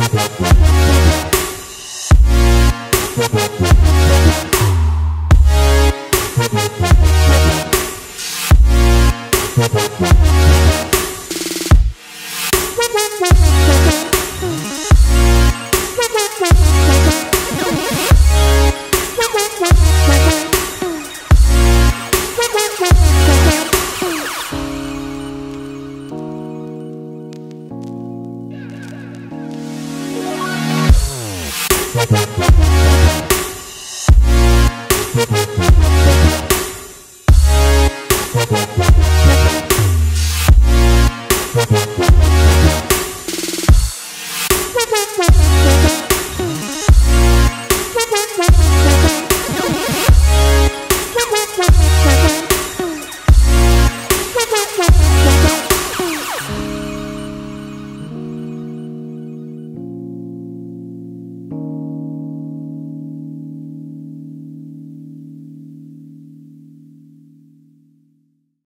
We'll Bye.